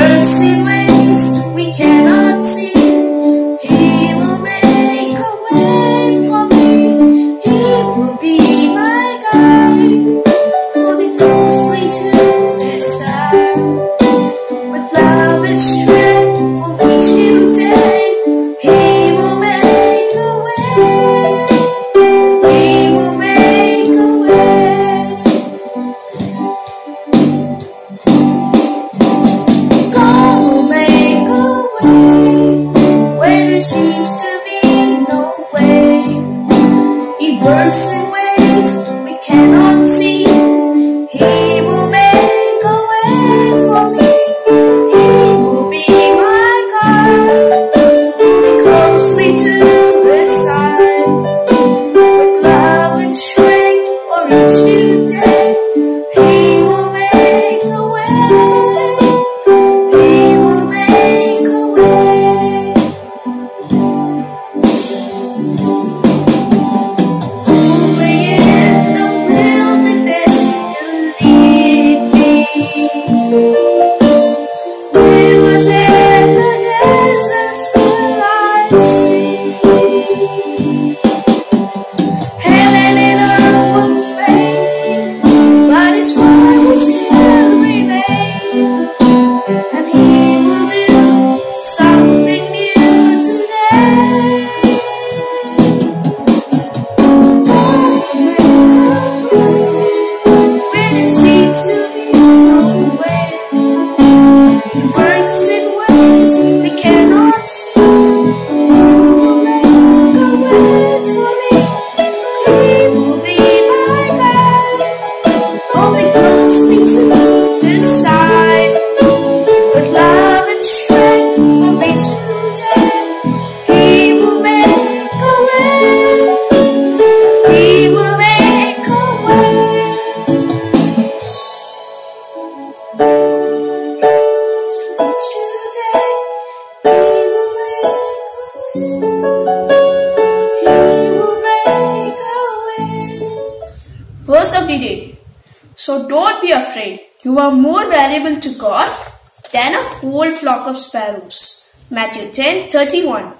Mercy, He works in ways we cannot see. He will make a way for me. He will be my God. Be closely to His side with love and strength for each new day. Verse of the day. So don't be afraid. You are more valuable to God than a whole flock of sparrows. Matthew 10 31.